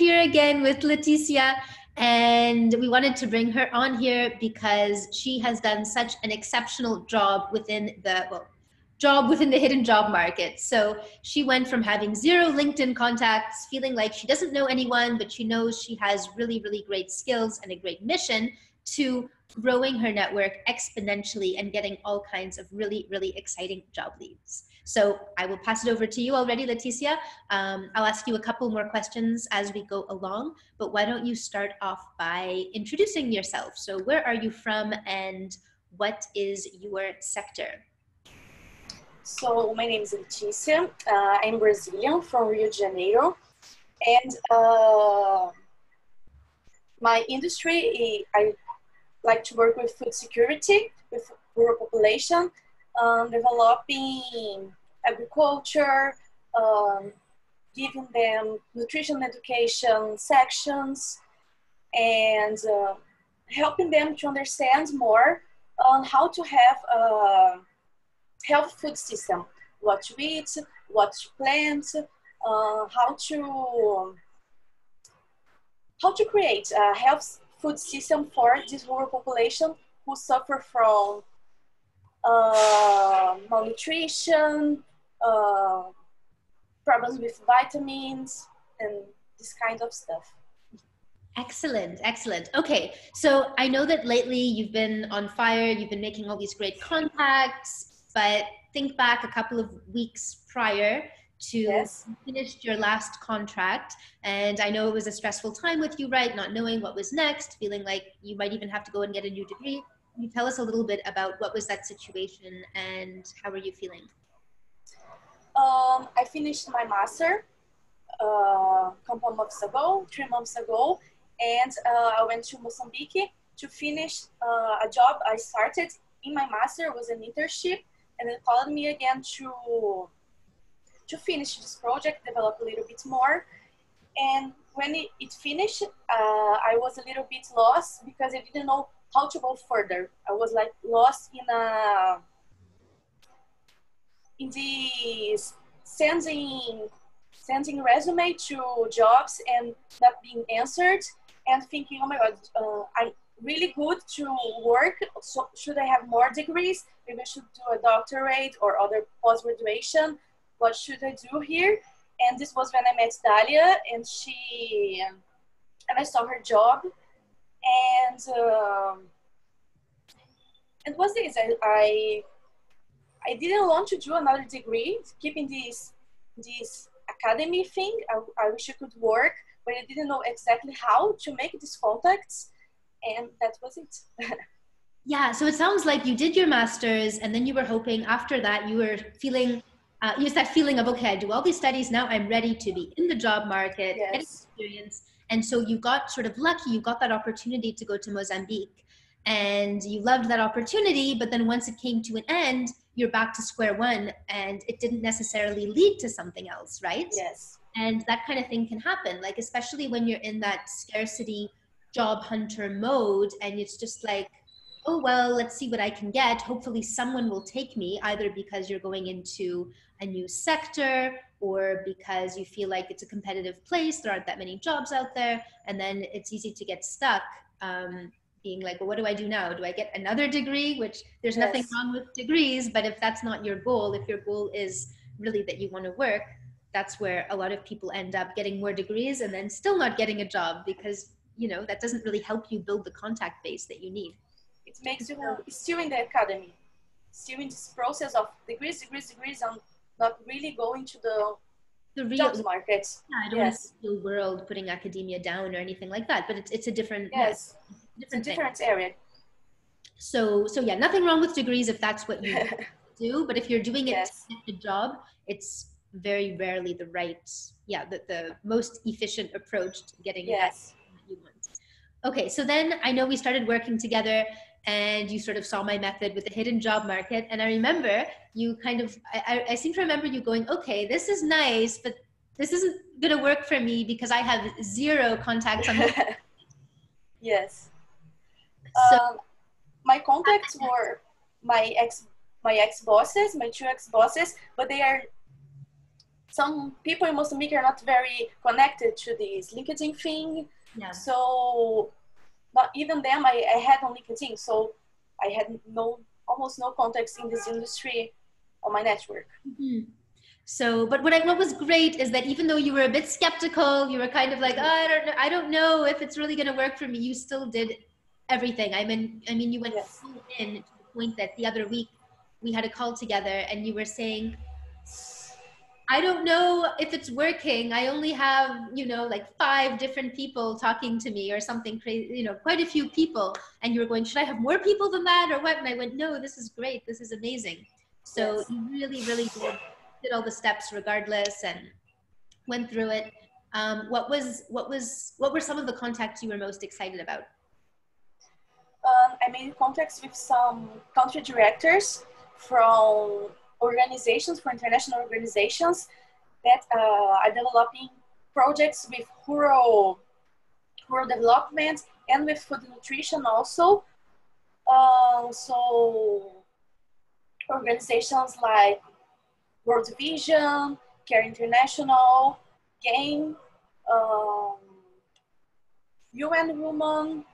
here again with Leticia. And we wanted to bring her on here because she has done such an exceptional job within the, well, job within the hidden job market. So she went from having zero LinkedIn contacts, feeling like she doesn't know anyone, but she knows she has really, really great skills and a great mission, to growing her network exponentially and getting all kinds of really, really exciting job leads. So I will pass it over to you already, Leticia. Um, I'll ask you a couple more questions as we go along, but why don't you start off by introducing yourself? So where are you from and what is your sector? So my name is Leticia. Uh, I'm Brazilian from Rio de Janeiro. And uh, my industry, I like to work with food security, with rural population, um, developing agriculture, um, giving them nutrition education sections, and uh, helping them to understand more on how to have a health food system, what to eat, what to plant, uh, how to how to create a health food system for this rural population who suffer from uh, malnutrition, uh, problems with vitamins, and this kind of stuff. Excellent, excellent. Okay, so I know that lately you've been on fire, you've been making all these great contacts, but think back a couple of weeks prior to yes. finished your last contract and i know it was a stressful time with you right not knowing what was next feeling like you might even have to go and get a new degree can you tell us a little bit about what was that situation and how are you feeling um, i finished my master uh, a couple months ago three months ago and uh, i went to mozambique to finish uh, a job i started in my master was an internship and they called me again to to finish this project, develop a little bit more. And when it, it finished, uh, I was a little bit lost because I didn't know how to go further. I was like lost in a in this sending sending resume to jobs and not being answered and thinking, oh my god, uh, I'm really good to work. So should I have more degrees? Maybe I should do a doctorate or other post graduation what should I do here? And this was when I met Dalia, and she and I saw her job, and um, and was this I, I I didn't want to do another degree, keeping this this academy thing. I, I wish I could work, but I didn't know exactly how to make these contacts, and that was it. yeah, so it sounds like you did your masters, and then you were hoping after that you were feeling uh, it's that feeling of okay i do all these studies now i'm ready to be in the job market yes. get experience and so you got sort of lucky you got that opportunity to go to mozambique and you loved that opportunity but then once it came to an end you're back to square one and it didn't necessarily lead to something else right? Yes. And that kind of thing can happen like especially when you're in that scarcity job hunter mode and it's just like oh well let's see what i can get. Hopefully someone will take me either because you're going into a new sector or because you feel like it's a competitive place there aren't that many jobs out there and then it's easy to get stuck um, being like well what do i do now do i get another degree which there's yes. nothing wrong with degrees but if that's not your goal if your goal is really that you want to work that's where a lot of people end up getting more degrees and then still not getting a job because you know that doesn't really help you build the contact base that you need it makes you still in the academy still in this process of degrees degrees degrees and not really going to the the real jobs market. Yeah, I don't yes. want the world putting academia down or anything like that, but it's it's a different yes, different, a different area. So so yeah, nothing wrong with degrees if that's what you do, but if you're doing it yes. to get a job, it's very rarely the right yeah the, the most efficient approach to getting yes. that you want. Okay, so then I know we started working together and you sort of saw my method with the hidden job market. And I remember you kind of, I, I seem to remember you going, okay, this is nice, but this isn't going to work for me because I have zero contacts on the. yes. So, um, my contacts were my ex, my ex bosses, my two ex bosses, but they are some people in Mozambique are not very connected to this LinkedIn thing. Yeah. So not even them I, I had on LinkedIn. So I had no almost no contacts in this industry on my network. Mm-hmm. So, but what I what was great is that even though you were a bit skeptical, you were kind of like, oh, I don't know, I don't know if it's really going to work for me. You still did everything. I mean, I mean, you went yes. in to the point that the other week we had a call together, and you were saying, I don't know if it's working. I only have, you know, like five different people talking to me or something crazy, you know, quite a few people. And you were going, should I have more people than that or what? And I went, no, this is great. This is amazing. So yes. you really, really did, did all the steps regardless and went through it. Um, what was, what was, what were some of the contacts you were most excited about? I made contacts with some country directors from organizations, for international organizations that uh, are developing projects with rural, rural development and with food nutrition also. Uh, so organizations like World Vision, Care International, GAIN, um, UN Women,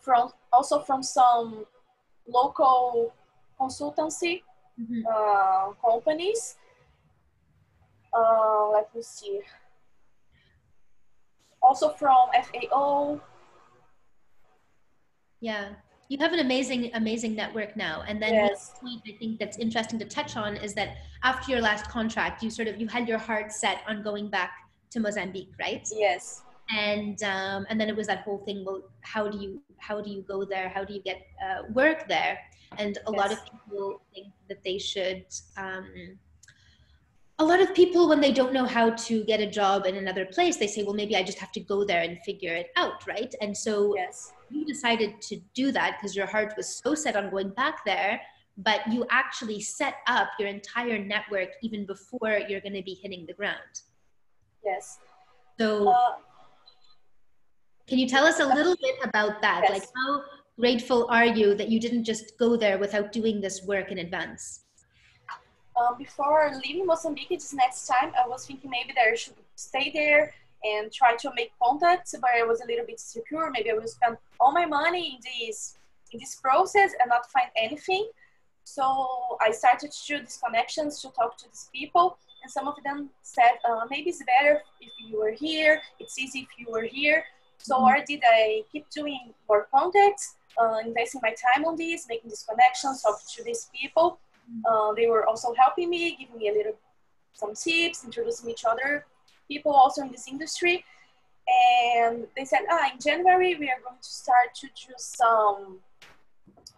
from also from some local consultancy mm-hmm. uh, companies. Uh, let me see. Also from FAO. Yeah, you have an amazing, amazing network now. And then yes. the point I think that's interesting to touch on is that after your last contract, you sort of you had your heart set on going back to Mozambique, right? Yes. And um, and then it was that whole thing. Well, how do you how do you go there? How do you get uh, work there? And a yes. lot of people think that they should. Um, a lot of people, when they don't know how to get a job in another place, they say, well, maybe I just have to go there and figure it out, right? And so yes. you decided to do that because your heart was so set on going back there, but you actually set up your entire network even before you're going to be hitting the ground. Yes. So, uh, can you tell us a little bit about that? Yes. Like, how grateful are you that you didn't just go there without doing this work in advance? Um, before leaving Mozambique this next time, I was thinking maybe that I should stay there and try to make contacts, but I was a little bit secure. Maybe I will spend all my money in this in this process and not find anything. So I started to do these connections to talk to these people, and some of them said uh, maybe it's better if you were here. It's easy if you were here. So mm-hmm. I did, I keep doing more contacts, uh, investing my time on this, making these connections, talking to these people. Uh, they were also helping me, giving me a little some tips, introducing to other people also in this industry. And they said, ah, in January we are going to start to do some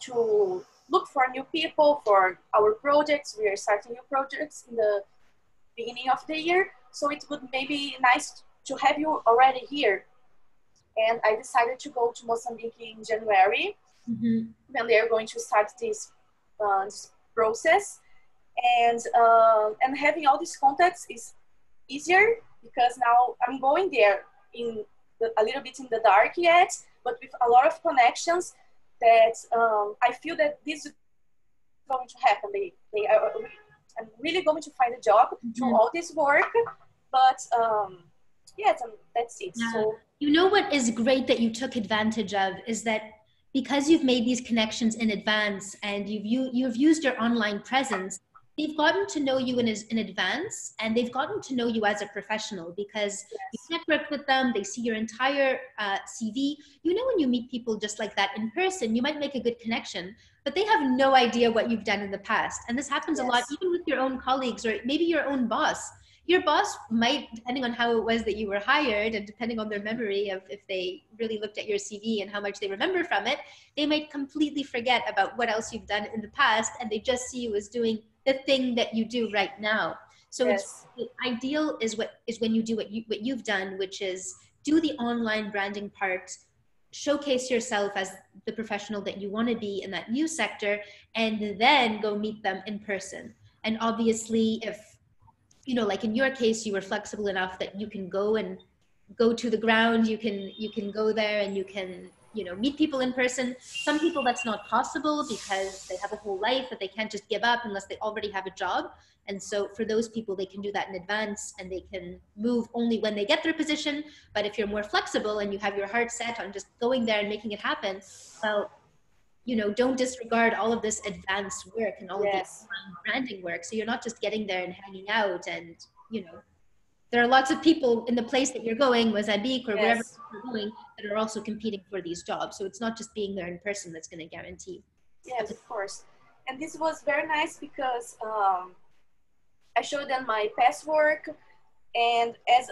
to look for new people for our projects. We are starting new projects in the beginning of the year, so it would maybe nice to have you already here and I decided to go to Mozambique in January mm-hmm. when they're going to start this, uh, this process. And uh, and having all these contacts is easier because now I'm going there in the, a little bit in the dark yet, but with a lot of connections that um, I feel that this is going to happen. They, they are, I'm really going to find a job mm-hmm. through all this work, but um, yes, and that's it. Yeah. So you know what is great that you took advantage of is that because you've made these connections in advance and you've you, you've used your online presence they've gotten to know you in, in advance and they've gotten to know you as a professional because yes. you network with them they see your entire uh, cv you know when you meet people just like that in person you might make a good connection but they have no idea what you've done in the past and this happens yes. a lot even with your own colleagues or maybe your own boss your boss might, depending on how it was that you were hired and depending on their memory of if they really looked at your CV and how much they remember from it, they might completely forget about what else you've done in the past and they just see you as doing the thing that you do right now. So yes. it's ideal is what is when you do what you what you've done, which is do the online branding part, showcase yourself as the professional that you want to be in that new sector, and then go meet them in person. And obviously, if you know like in your case you were flexible enough that you can go and go to the ground you can you can go there and you can you know meet people in person. Some people that's not possible because they have a whole life that they can't just give up unless they already have a job. And so for those people they can do that in advance and they can move only when they get their position. But if you're more flexible and you have your heart set on just going there and making it happen well you know don't disregard all of this advanced work and all yes. of this branding work so you're not just getting there and hanging out and you know there are lots of people in the place that you're going, Mozambique or yes. wherever you're going, that are also competing for these jobs. So it's not just being there in person that's going to guarantee. Yes, of course. And this was very nice because um, I showed them my past work, and as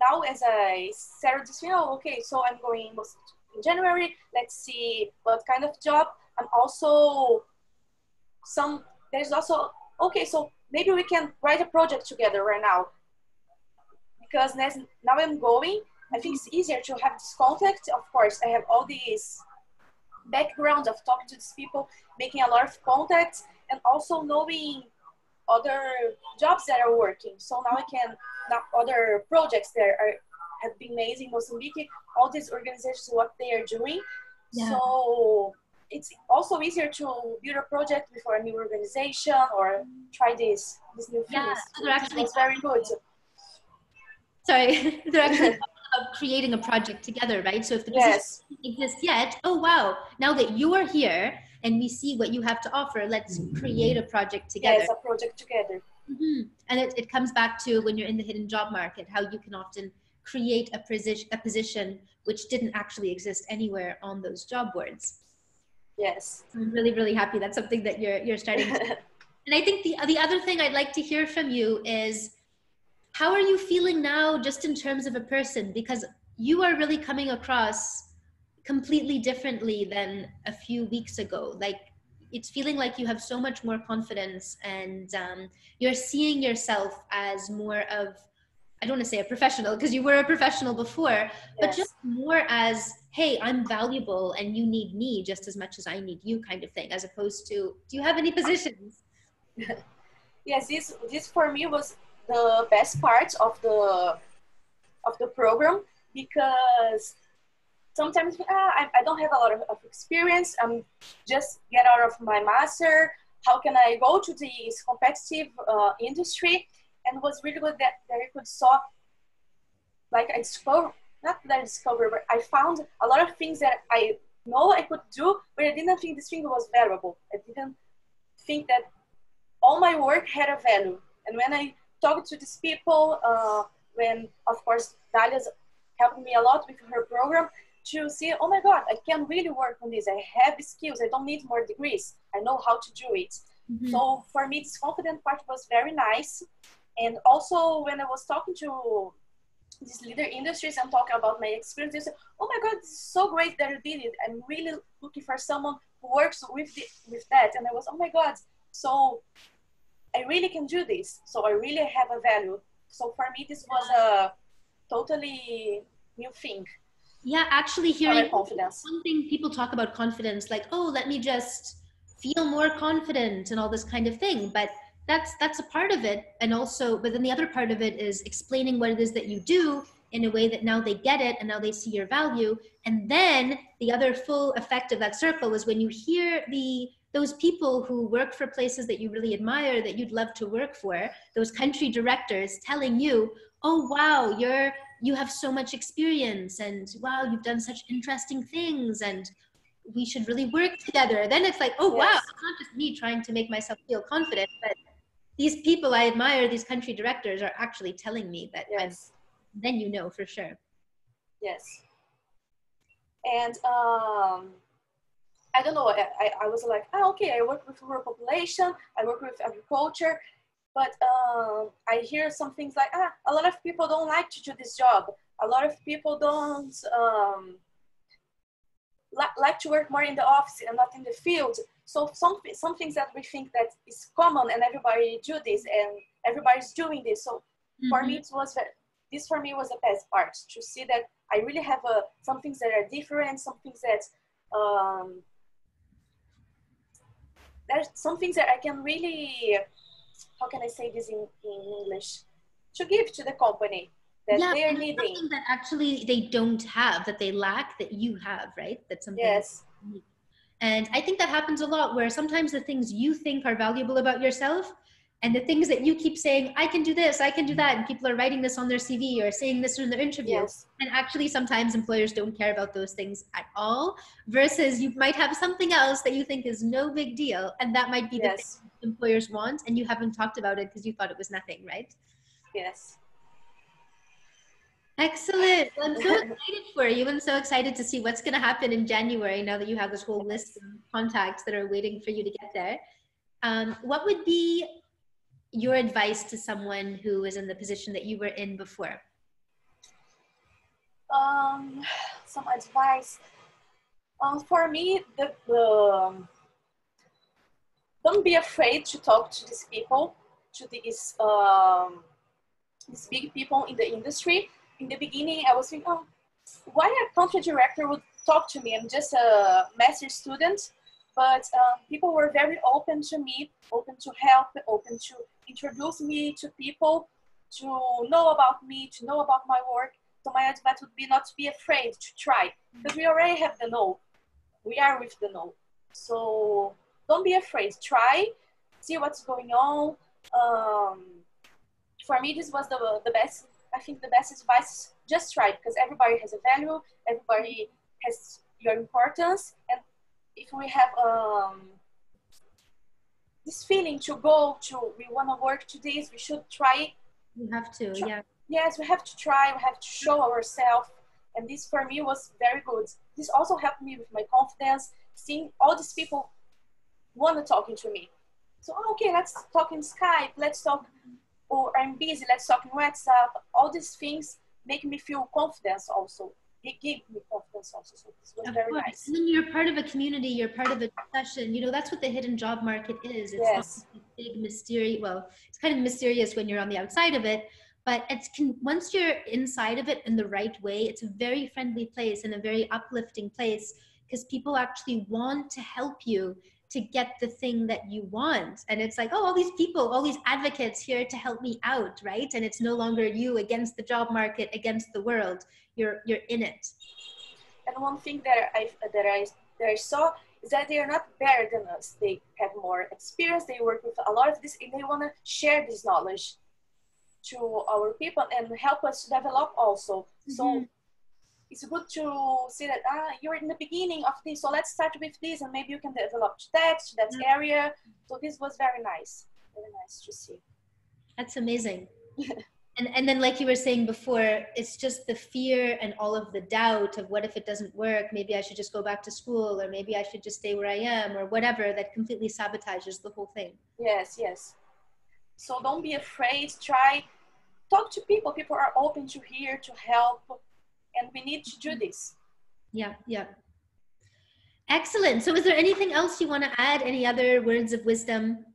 now as I started this, you know, okay, so I'm going in January. Let's see what kind of job. I'm also some. There's also okay, so maybe we can write a project together right now because now I'm going, I think it's easier to have this contact. Of course, I have all these background of talking to these people, making a lot of contacts, and also knowing other jobs that are working. So now I can, other projects that are, have been made in Mozambique, all these organizations, what they are doing. Yeah. So it's also easier to build a project before a new organization or try this, this new things. Yeah, they're actually very good sorry, they're actually of creating a project together, right? So if the yes. position exists yet, oh wow, now that you are here and we see what you have to offer, let's create a project together. Yes, a project together. Mm-hmm. And it, it comes back to when you're in the hidden job market, how you can often create a position, a position which didn't actually exist anywhere on those job boards. Yes. I'm really, really happy that's something that you're, you're starting to And I think the, the other thing I'd like to hear from you is how are you feeling now just in terms of a person because you are really coming across completely differently than a few weeks ago like it's feeling like you have so much more confidence and um, you're seeing yourself as more of i don't want to say a professional because you were a professional before yes. but just more as hey i'm valuable and you need me just as much as i need you kind of thing as opposed to do you have any positions yes this this for me was the best part of the of the program because sometimes ah, I, I don't have a lot of, of experience. I'm just get out of my master. How can I go to this competitive uh, industry? And was really good that, that I could saw, like I discovered, not that I discovered, but I found a lot of things that I know I could do, but I didn't think this thing was valuable. I didn't think that all my work had a value. And when I talked to these people uh, when, of course, Dalia's helped me a lot with her program to see, oh my God, I can really work on this. I have skills. I don't need more degrees. I know how to do it. Mm-hmm. So for me, this confident part was very nice. And also when I was talking to these leader industries and talking about my experience, they said, oh my God, this is so great that you did it. I'm really looking for someone who works with, the, with that. And I was, oh my God. So I really can do this. So I really have a value. So for me, this was a totally new thing. Yeah, actually, hearing confidence. One thing people talk about confidence, like, oh, let me just feel more confident and all this kind of thing. But that's that's a part of it, and also, but then the other part of it is explaining what it is that you do in a way that now they get it and now they see your value. And then the other full effect of that circle is when you hear the those people who work for places that you really admire that you'd love to work for those country directors telling you oh wow you're you have so much experience and wow you've done such interesting things and we should really work together then it's like oh yes. wow it's not just me trying to make myself feel confident but these people i admire these country directors are actually telling me that yes. then you know for sure yes and um I don't know, I, I was like, oh, okay, I work with rural population, I work with agriculture, but um, I hear some things like, ah, a lot of people don't like to do this job. A lot of people don't um, li- like to work more in the office and not in the field. So some, some things that we think that is common and everybody do this and everybody's doing this. So mm-hmm. for me, mm-hmm. it was, this for me was the best part to see that I really have a, some things that are different, some things that um, there's some things that I can really, how can I say this in, in English, to give to the company that yeah, they're needing. something that actually they don't have, that they lack, that you have, right? That's something. Yes. And I think that happens a lot where sometimes the things you think are valuable about yourself and the things that you keep saying, I can do this, I can do that, and people are writing this on their CV or saying this in their interview. Yes. And actually, sometimes employers don't care about those things at all, versus you might have something else that you think is no big deal, and that might be the thing employers want, and you haven't talked about it because you thought it was nothing, right? Yes. Excellent. I'm so excited for you. I'm so excited to see what's going to happen in January now that you have this whole list of contacts that are waiting for you to get there. Um, what would be your advice to someone who is in the position that you were in before? Um, some advice. Um, for me, the, the don't be afraid to talk to these people, to these um, these big people in the industry. In the beginning, I was thinking, oh, why a country director would talk to me? I'm just a master's student, but um, people were very open to me, open to help, open to introduce me to people, to know about me, to know about my work. So my advice would be not to be afraid to try, because we already have the know. We are with the know. So don't be afraid. Try, see what's going on. Um, for me, this was the the best. I think the best advice. Is just try because everybody has a value. Everybody has your importance, and if we have um, this feeling to go to, we want to work to this, we should try. You have to, Sure. yeah. Yes, we have to try. We have to show ourselves, and this for me was very good. This also helped me with my confidence. Seeing all these people want to talking to me. So okay, let's talk in Skype. Let's talk. Or I'm busy. Let's talk in WhatsApp. All these things make me feel confidence. Also, they give me confidence. Also, so this was Of very course. nice. And then you're part of a community, you're part of a discussion. You know, that's what the hidden job market is. It's Yes. not a big mysterious, well, it's kind of mysterious when you're on the outside of it, but it's can, once you're inside of it in the right way, it's a very friendly place and a very uplifting place because people actually want to help you to get the thing that you want. And it's like, oh, all these people, all these advocates here to help me out, right? And it's no longer you against the job market, against the world. You're you're in it. And one thing that I that I that I saw is that they are not better than us. They have more experience. They work with a lot of this, and they want to share this knowledge to our people and help us to develop also. So Mhm. It's good to see that ah, you're in the beginning of this, so let's start with this, and maybe you can develop to that to that Mhm. area. So this was very nice, very nice to see. That's amazing. and and then like you were saying before, it's just the fear and all of the doubt of what if it doesn't work? Maybe I should just go back to school or maybe I should just stay where I am or whatever that completely sabotages the whole thing. Yes, yes. So don't be afraid. Try talk to people. People are open to hear, to help, and we need to do this. Yeah, yeah. Excellent. So is there anything else you want to add? Any other words of wisdom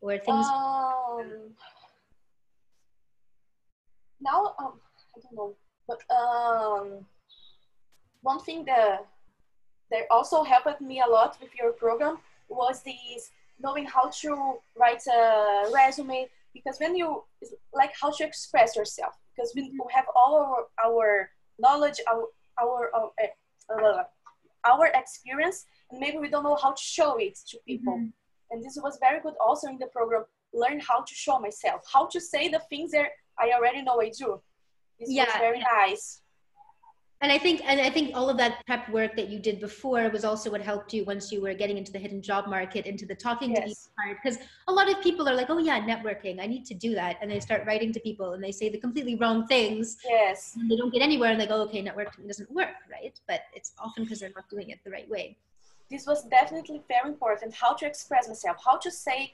or things? Um, now, um, I don't know, but um, one thing that that also helped me a lot with your program was this knowing how to write a resume because when you like how to express yourself because we we have all our, our knowledge our our our, uh, our experience and maybe we don't know how to show it to people Mhm. and this was very good also in the program learn how to show myself how to say the things that i already know i do this was Yeah, very yeah. nice And I think, and I think all of that prep work that you did before was also what helped you once you were getting into the hidden job market, into the talking to Yes. people part. Because a lot of people are like, "Oh yeah, networking. I need to do that," and they start writing to people and they say the completely wrong things, yes and they don't get anywhere, and they go, "Okay, networking doesn't work, right?" But it's often because they're not doing it the right way. this was definitely very important how to express myself how to say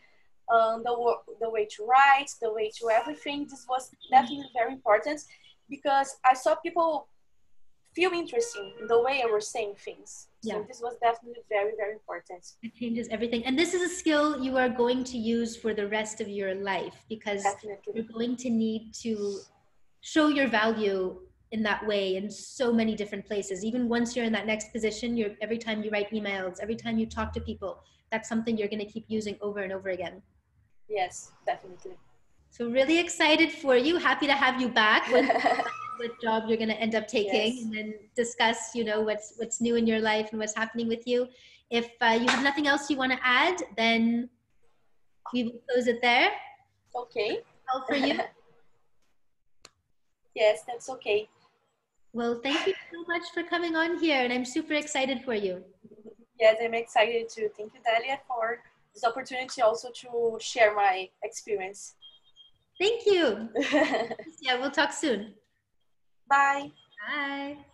um, the, the way to write the way to everything this was definitely very important because i saw people feel interesting in the way i was saying things so Yeah. this was definitely very very important It changes everything, and this is a skill you are going to use for the rest of your life because definitely you're going to need to show your value in that way in so many different places even once you're in that next position you're every time you write emails every time you talk to people that's something you're going to keep using over and over again yes definitely So really excited for you. Happy to have you back. What, job you're going to end up taking, yes. and then discuss, you know, what's what's new in your life and what's happening with you. If uh, you have nothing else you want to add, then we will close it there. Okay. All for you. yes, that's okay. Well, thank you so much for coming on here, and I'm super excited for you. Yes, I'm excited too. Thank you, Dalia, for this opportunity also to share my experience. Thank you. yeah, we'll talk soon. Bye. Bye.